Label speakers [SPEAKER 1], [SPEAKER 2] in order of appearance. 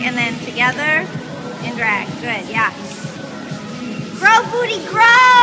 [SPEAKER 1] and then together and drag. Good, yeah. Grow, booty, grow!